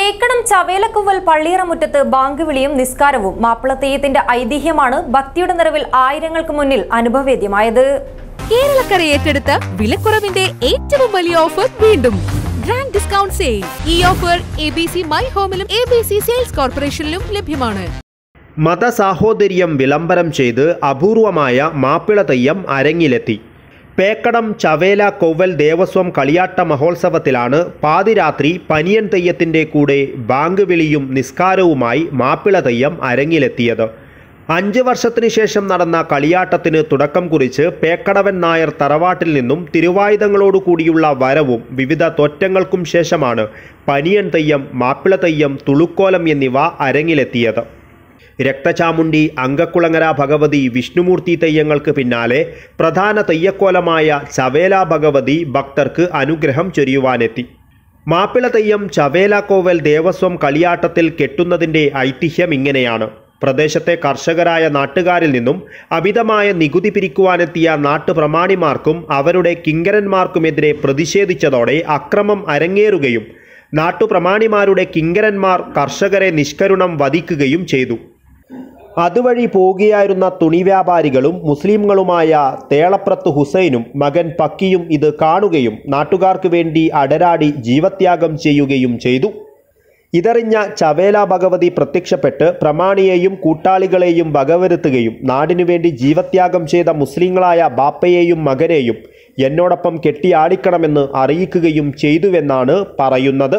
Pekkadam ചവേലക്കുവൽ പള്ളിയറമുറ്റത്ത് bank വിളിയും നിസ്കാരവും മാപ്പിളത്തെയ്യത്തിന്റെ ഐതിഹ്യമാണ് ഭക്തിയുടെ നിറവിൽ ആയിരങ്ങൾക്ക് മുന്നിൽ അനുഭവേദ്യമായത്. കേരളക്കര ഏറ്റെടുത്ത വിലക്കുറവിന്റെ ഏറ്റവും വലിയ ഓഫർ വീണ്ടും. Grand discount sale. ഈ offer A B C my ഹോമിലും A B C sales കോർപ്പറേഷനിലും ലഭ്യമാണ്. മതസാഹോദര്യം വിളംബരം ചെയ്ത് അപൂർവമായ മാപ്പിള തെയ്യം അരങ്ങിലെത്തി. പേക്കടം ചവേല കോവൽ ദേവസ്വം കളിയാട്ട മഹോത്സവത്തിലാണ് പാതിരാത്രി പനിയൻ തെയ്യത്തിന്റെ കൂടെ ബാങ്ക് വിളിയും നിസ്കാരവുമായി മാപ്പിള തെയ്യം അരങ്ങിലെത്തിയത്. അഞ്ച് വർഷത്തിന് ശേഷം നടന്ന കളിയാട്ടത്തിന് തുടക്കം കുറിച്ച് പേക്കടവൻ നായർ തറവാട്ടിൽ നിന്നും തിരുവായുധങ്ങളോടു കൂടിയുള്ള വരവും വിവിധ തോറ്റങ്ങൾക്കും ശേഷമാണ് പനിയൻ തെയ്യം മാപ്പിള തെയ്യം തുളുക്കോലം എന്നിവ അരങ്ങിലെത്തിയത്. രക്തചാമുണ്ടി അങ്കക്കുളങ്ങര ഭഗവതി വിഷ്ണുമൂർത്തി തെയ്യങ്ങൾക്ക് പിന്നാലെ പ്രധാന തെയ്യക്കോലമായ ചവേല ഭഗവതി ഭക്തർക്ക് അനുഗ്രഹം ചൊരിയുവാനെത്തി. മാപ്പിള തെയ്യം ചവേല കോവൽ ദേവസ്വം കളിയാട്ടത്തിൽ കെട്ടുന്നതിന്റെ ഐതിഹ്യം ഇങ്ങനെയാണ്. പ്രദേശത്തെ കർഷകരായ നാട്ടുകാരിൽ നിന്നും അമിതമായ നികുതി പിരിക്കുവാനെത്തിയ നാട്ടുപ്രമാണിമാർക്കും അവരുടെ കിങ്കരന്മാർക്കുമെതിരെ പ്രതിഷേധിച്ചതോടെ അക്രമം അരങ്ങേറുകയും നാട്ടുപ്രമാണിമാരുടെ കിങ്കരന്മാർ കർഷകരെ നിഷ്കരുണം വധിക്കുകയും ചെയ്തു. അതുവഴി പോകുകയായിരുന്ന തുണി വ്യാപാരികളും മുസ്ലിങ്ങളുമായ തേളപ്രത്ത് ഹുസൈനും മകൻ പക്കിയും ഇത് കാണുകയും നാട്ടുകാർക്ക് വേണ്ടി അടരാടി ജീവത്യാഗം ചെയ്യുകയും ചെയ്തു. ഇതറിഞ്ഞ ചവേല ഭഗവതി പ്രത്യക്ഷപ്പെട്ട് പ്രമാണിയെയും കൂട്ടാളികളെയും വകവരുത്തുകയും നാടിനു വേണ്ടി ജീവത്യാഗം ചെയ്ത മുസ്ലിങ്ങളായ ബാപ്പയെയും മകനെയും എന്നോടൊപ്പം കെട്ടിയാടിക്കണമെന്ന് അറിയിക്കുകയും ചെയ്തുവെന്നാണ് പറയുന്നത്.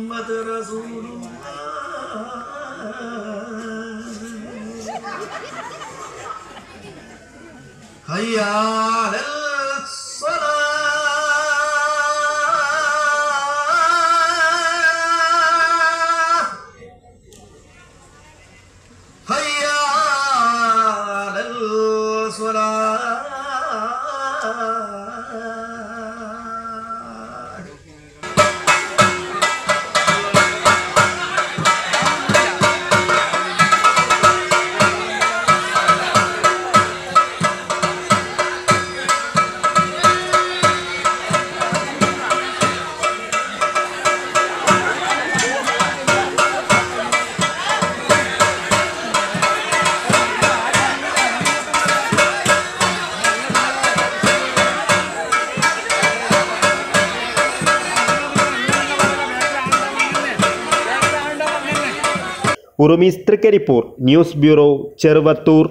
محمد رسول الله. هيا على الصلاة. هيا على ഉറുമി തൃക്കരിപ്പൂർ ന്യൂസ് ബ്യൂറോ ചെറുവത്തൂർ.